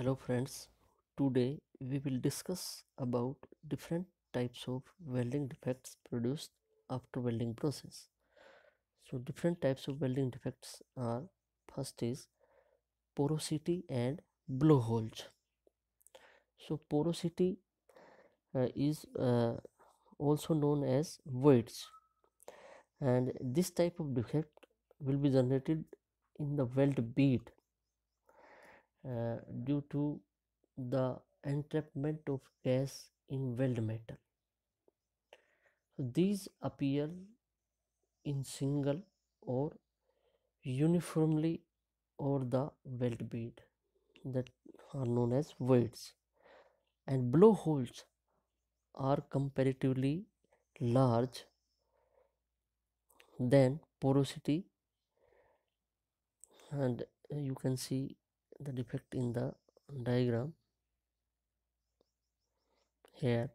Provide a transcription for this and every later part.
Hello friends, today we will discuss about different types of welding defects produced after welding process. So different types of welding defects are first is porosity and blowholes. So porosity uh, is uh, also known as voids and this type of defect will be generated in the weld bead Uh, due to the entrapment of gas in weld metal. These appear in single or uniformly over the weld bead that are known as voids and blowholes are comparatively large than porosity and you can see the defect in the diagram. Here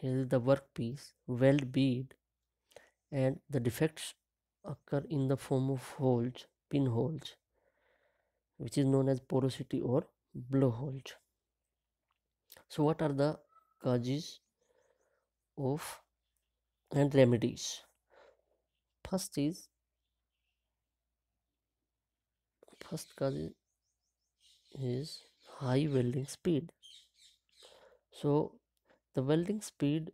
here is the workpiece weld bead and the defects occur in the form of holes pinholes which is known as porosity or blowholes so what are the causes of and remedies? First is first cause is high welding speed. So the welding speed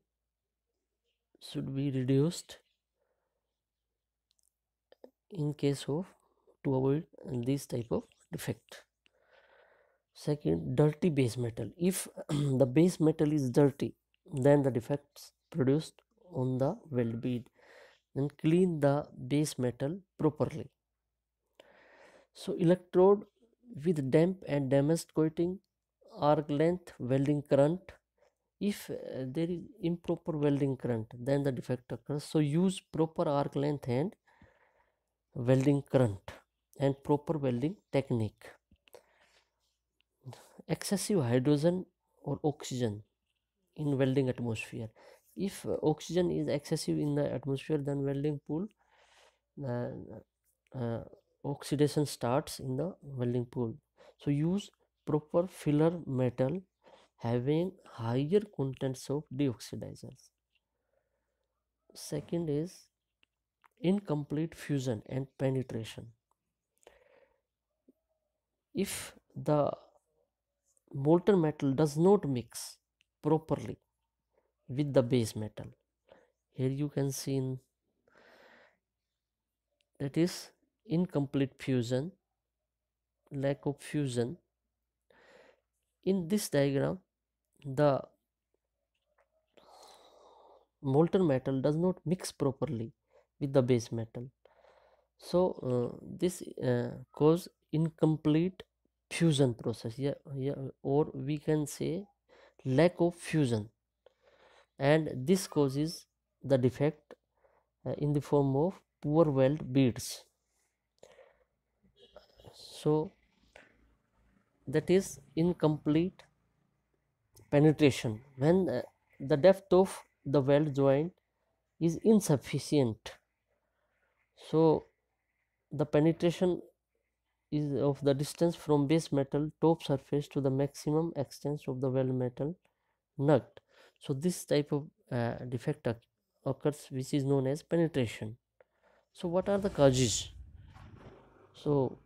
should be reduced in case of to avoid this type of defect. Second dirty base metal. If the base metal is dirty then the defects produced on the weld bead. Then clean the base metal properly so electrode with damp and damaged coating arc length welding current. If uh, there is improper welding current then the defect occurs so use proper arc length and welding current and proper welding technique. Excessive hydrogen or oxygen in welding atmosphere. If uh, oxygen is excessive in the atmosphere then welding pool uh, uh, oxidation starts in the welding pool. So use proper filler metal having higher contents of deoxidizers. Second is incomplete fusion and penetration. If the molten metal does not mix properly with the base metal here you can see in that is incomplete fusion lack of fusion. In this diagram the molten metal does not mix properly with the base metal. So uh, this uh, cause incomplete fusion process. Yeah, yeah or we can say lack of fusion. And this causes the defect uh, in the form of poor weld beads so that is incomplete penetration. When uh, the depth of the weld joint is insufficient. So the penetration is of the distance from base metal top surface to the maximum extent of the weld metal nut. So this type of uh, defect occurs which is known as penetration. So what are the causes? So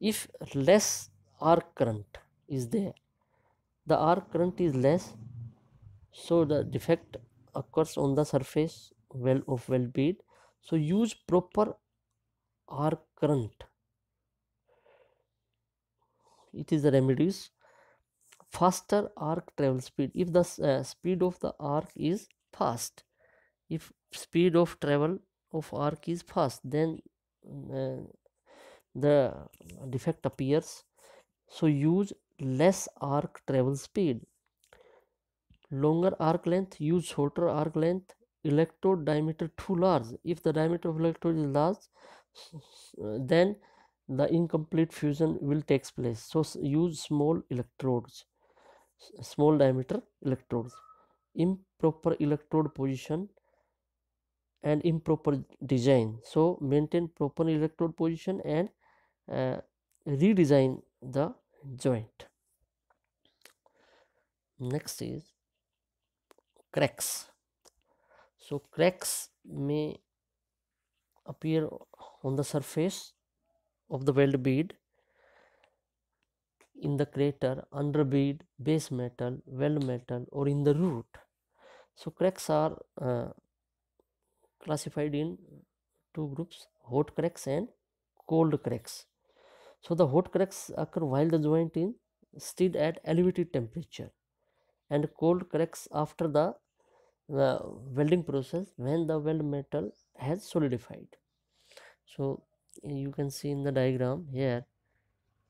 if less arc current is there the arc current is less so the defect occurs on the surface well of weld bead so use proper arc current. It is the remedies. Faster arc travel speed. If the uh, speed of the arc is fast if speed of travel of arc is fast then uh, the defect appears. So use less arc travel speed. Longer arc length use shorter arc length. Electrode diameter too large. If the diameter of electrode is large then the incomplete fusion will takes place. So use small electrodes small diameter electrodes. Improper electrode position and improper design. So maintain proper electrode position and uh, redesign the joint. Next is cracks. So cracks may appear on the surface of the weld bead in the crater under bead base metal weld metal or in the root. So cracks are uh, classified in two groups hot cracks and cold cracks so the hot cracks occur while the joint is still at elevated temperature and cold cracks after the uh, welding process when the weld metal has solidified. So you can see in the diagram here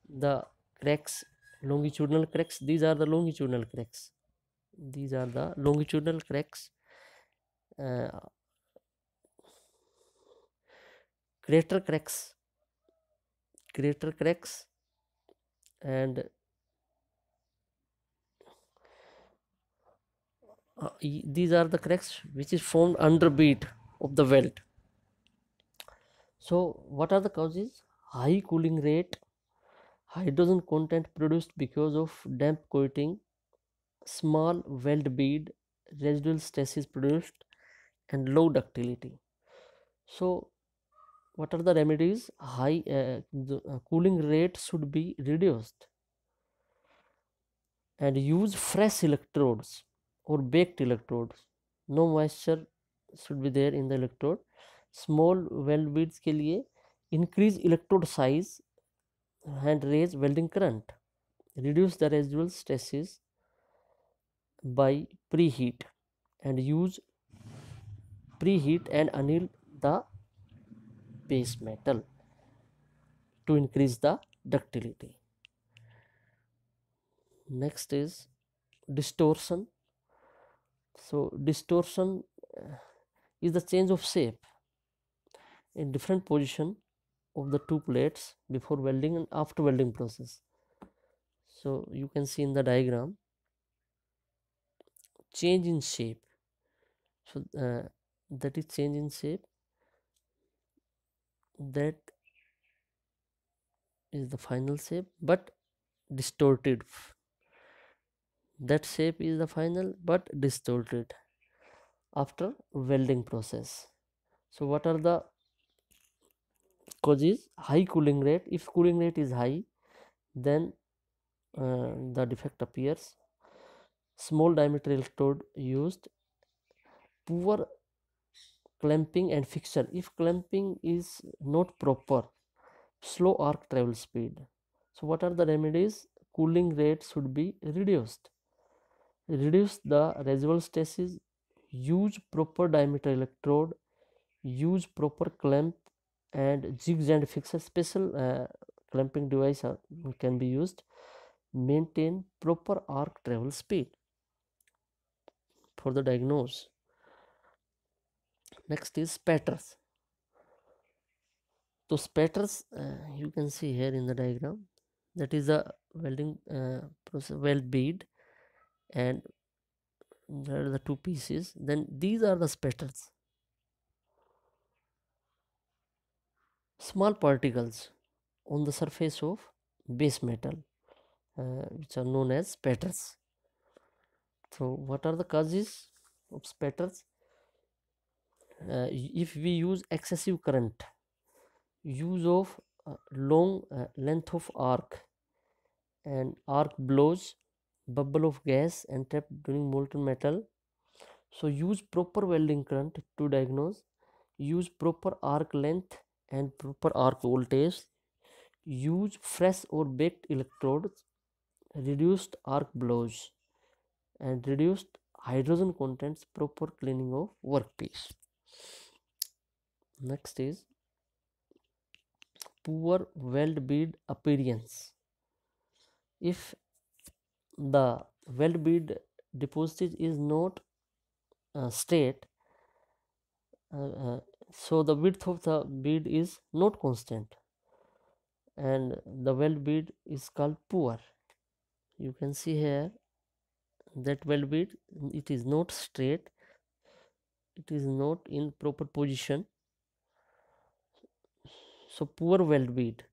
the cracks longitudinal cracks these are the longitudinal cracks. These are the longitudinal cracks uh, crater cracks crater cracks and uh, these are the cracks which is formed under bead of the weld so what are the causes? High cooling rate hydrogen content produced because of damp coating small weld bead residual stress is produced and low ductility. So what are the remedies high uh, the uh, cooling rate should be reduced and use fresh electrodes or baked electrodes no moisture should be there in the electrode small weld beads के लिए increase electrode size and raise welding current reduce the residual stresses by preheat and use preheat and anneal the base metal to increase the ductility. Next is distortion. So distortion uh, is the change of shape in different position of the two plates before welding and after welding process. So you can see in the diagram change in shape. So uh, that is change in shape that is the final shape but distorted. That shape is the final but distorted after welding process. So what are the causes? High cooling rate. If cooling rate is high then uh, the defect appears. Small diameter electrode used. Poor clamping and fixture. If clamping is not proper slow arc travel speed. So what are the remedies? Cooling rate should be reduced. Reduce the residual stresses. Use proper diameter electrode. Use proper clamp and jigs and fixer special uh, clamping device are, can be used. Maintain proper arc travel speed. For the diagnose next is spatters so spatters uh, you can see here in the diagram that is a welding uh, process weld bead and there are the two pieces then these are the spatters small particles on the surface of base metal uh, which are known as spatters. So what are the causes of spatters? Uh, if we use excessive current, use of uh, long uh, length of arc and arc blows, bubble of gas and trap during molten metal. So use proper welding current to diagnose, use proper arc length and proper arc voltage use fresh or baked electrodes reduced arc blows and reduced hydrogen contents proper cleaning of workpiece next is poor weld bead appearance. If the weld bead deposit is not uh, straight uh, uh, so the width of the bead is not constant and the weld bead is called poor. You can see here that weld bead it is not straight it is not in proper position. So poor weld bead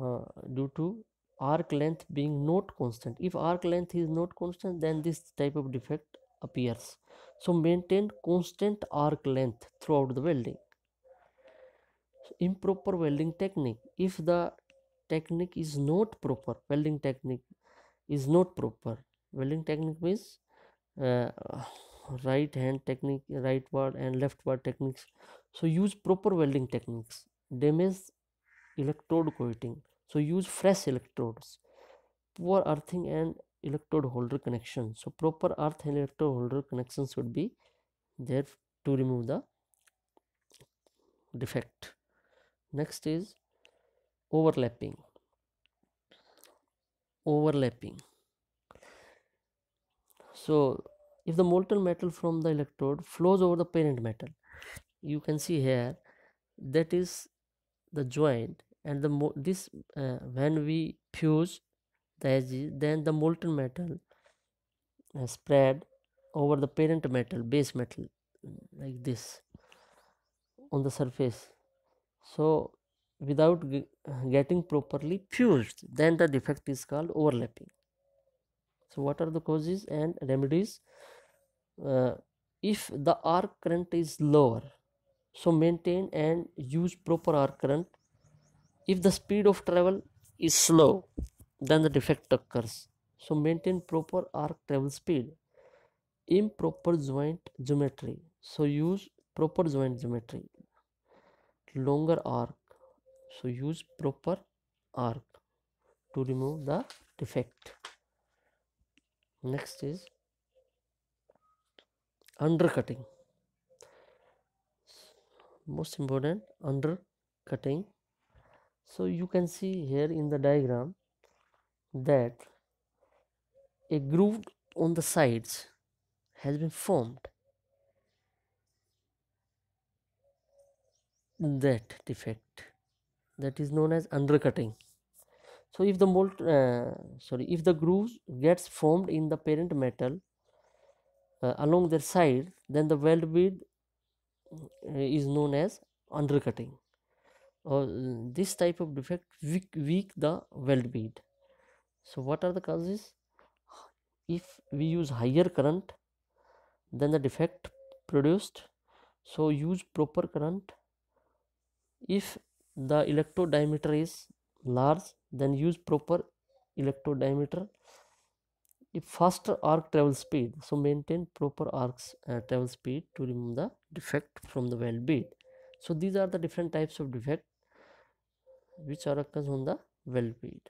uh, due to arc length being not constant. If arc length is not constant then this type of defect appears. So maintain constant arc length throughout the welding. So improper welding technique. If the technique is not proper welding technique is not proper. Welding technique means uh, right hand technique right ward and left ward techniques. So use proper welding techniques. Damage electrode coating. So use fresh electrodes. Poor earthing and electrode holder connection. So proper earth and electrode holder connection should be there to remove the defect. Next is overlapping. Overlapping. So if the molten metal from the electrode flows over the parent metal you can see here that is the joint and the this uh, when we fuse the then the molten metal uh, spread over the parent metal base metal like this on the surface. So without getting properly fused then the defect is called overlapping. So what are the causes and remedies uh, if the arc current is lower so maintain and use proper arc current. If the speed of travel is slow then the defect occurs. So maintain proper arc travel speed. Improper joint geometry. So use proper joint geometry. Longer arc. So use proper arc to remove the defect. Next is undercutting most important undercutting so you can see here in the diagram that a groove on the sides has been formed. That defect that is known as undercutting so if the mold uh, sorry if the groove gets formed in the parent metal uh, along their side then the weld bead uh, is known as undercutting. Or uh, this type of defect weak, weak the weld bead. So what are the causes? If we use higher current then the defect produced. So use proper current. If the electrode diameter is large then use proper electrode diameter if faster arc travel speed. So maintain proper arcs uh, travel speed to remove the defect from the weld bead. So these are the different types of defect which are occurs on the weld bead